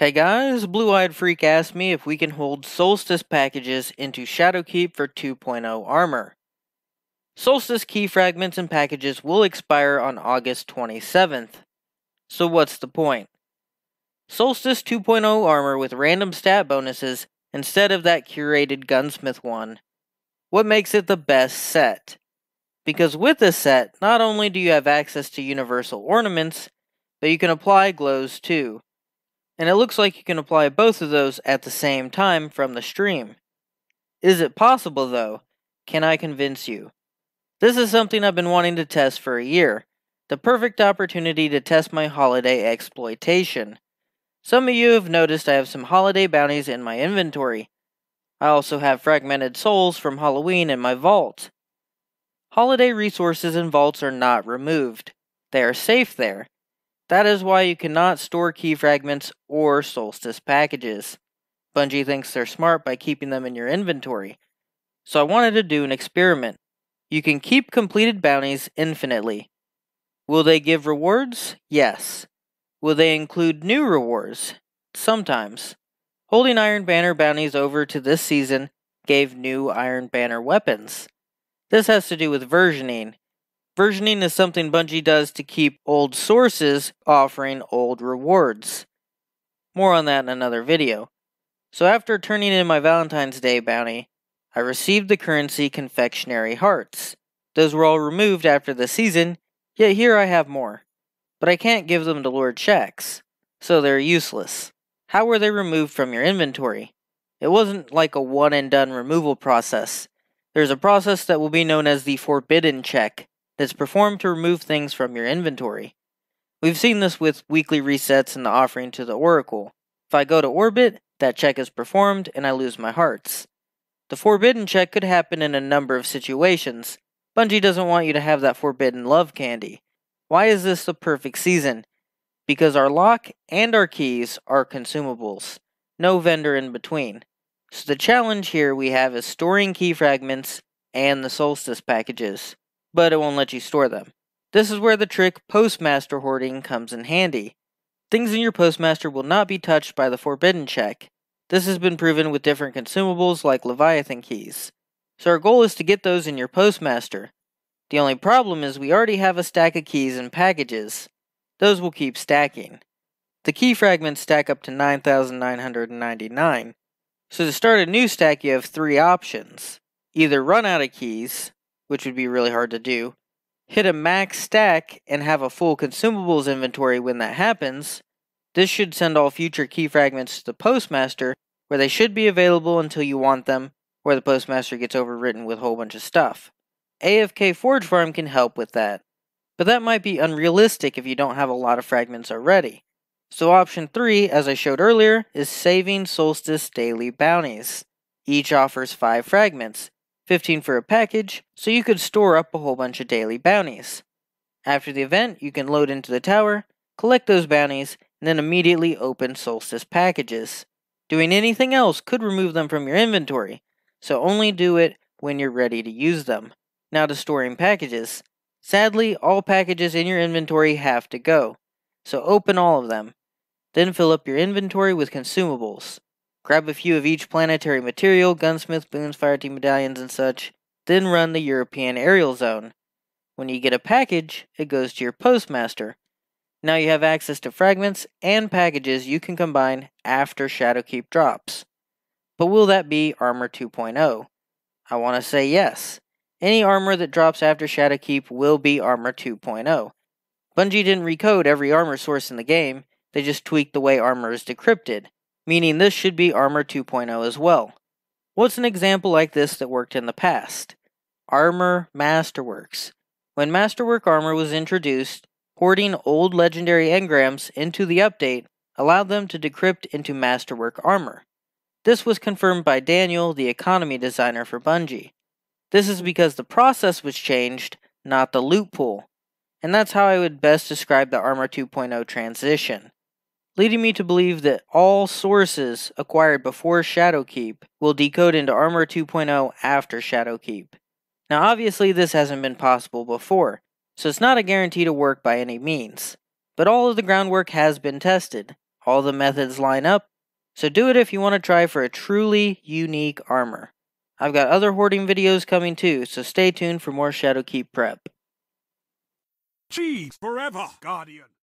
Hey guys, Blue Eyed Freak asked me if we can hold Solstice packages into Shadowkeep for 2.0 armor. Solstice key fragments and packages will expire on August 27th. So what's the point? Solstice 2.0 armor with random stat bonuses instead of that curated gunsmith one. What makes it the best set? Because with this set, not only do you have access to universal ornaments, but you can apply glows too and it looks like you can apply both of those at the same time from the stream. Is it possible though? Can I convince you? This is something I've been wanting to test for a year. The perfect opportunity to test my holiday exploitation. Some of you have noticed I have some holiday bounties in my inventory. I also have fragmented souls from Halloween in my vault. Holiday resources and vaults are not removed. They are safe there, that is why you cannot store key fragments or Solstice packages. Bungie thinks they're smart by keeping them in your inventory. So I wanted to do an experiment. You can keep completed bounties infinitely. Will they give rewards? Yes. Will they include new rewards? Sometimes. Holding Iron Banner bounties over to this season gave new Iron Banner weapons. This has to do with versioning, Versioning is something Bungie does to keep old sources offering old rewards. More on that in another video. So after turning in my Valentine's Day bounty, I received the currency confectionery hearts. Those were all removed after the season, yet here I have more. But I can't give them to Lord Shaxx, so they're useless. How were they removed from your inventory? It wasn't like a one and done removal process. There's a process that will be known as the Forbidden Check, that's performed to remove things from your inventory. We've seen this with weekly resets and the offering to the Oracle. If I go to orbit, that check is performed and I lose my hearts. The forbidden check could happen in a number of situations. Bungie doesn't want you to have that forbidden love candy. Why is this the perfect season? Because our lock and our keys are consumables. No vendor in between. So the challenge here we have is storing key fragments and the solstice packages but it won't let you store them. This is where the trick postmaster hoarding comes in handy. Things in your postmaster will not be touched by the forbidden check. This has been proven with different consumables like Leviathan keys. So our goal is to get those in your postmaster. The only problem is we already have a stack of keys and packages. Those will keep stacking. The key fragments stack up to 9,999. So to start a new stack you have three options. Either run out of keys, which would be really hard to do, hit a max stack and have a full consumables inventory when that happens, this should send all future key fragments to the postmaster, where they should be available until you want them, or the postmaster gets overwritten with a whole bunch of stuff. AFK Forge Farm can help with that, but that might be unrealistic if you don't have a lot of fragments already. So option 3, as I showed earlier, is saving Solstice daily bounties. Each offers 5 fragments, 15 for a package, so you could store up a whole bunch of daily bounties. After the event, you can load into the tower, collect those bounties, and then immediately open Solstice packages. Doing anything else could remove them from your inventory, so only do it when you're ready to use them. Now to storing packages. Sadly, all packages in your inventory have to go, so open all of them. Then fill up your inventory with consumables. Grab a few of each planetary material, gunsmith, boons, fireteam medallions, and such, then run the European aerial zone. When you get a package, it goes to your postmaster. Now you have access to fragments and packages you can combine after Shadowkeep drops. But will that be Armor 2.0? I want to say yes. Any armor that drops after Shadowkeep will be Armor 2.0. Bungie didn't recode every armor source in the game, they just tweaked the way armor is decrypted meaning this should be Armor 2.0 as well. What's an example like this that worked in the past? Armor Masterworks. When Masterwork Armor was introduced, porting old legendary engrams into the update allowed them to decrypt into Masterwork Armor. This was confirmed by Daniel, the economy designer for Bungie. This is because the process was changed, not the loot pool. And that's how I would best describe the Armor 2.0 transition leading me to believe that all sources acquired before Shadowkeep will decode into Armor 2.0 after Shadowkeep. Now, obviously, this hasn't been possible before, so it's not a guarantee to work by any means, but all of the groundwork has been tested. All the methods line up, so do it if you want to try for a truly unique armor. I've got other hoarding videos coming too, so stay tuned for more Shadowkeep prep. Cheese forever, Guardian.